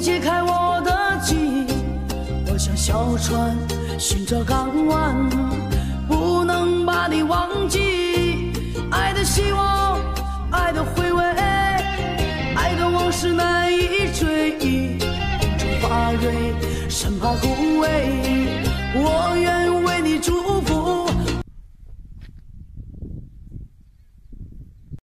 解开我的记忆我像小船寻找港湾不能把你忘记。爱的希望爱的回味爱的往事难以追忆。风花蕊深怕枯萎。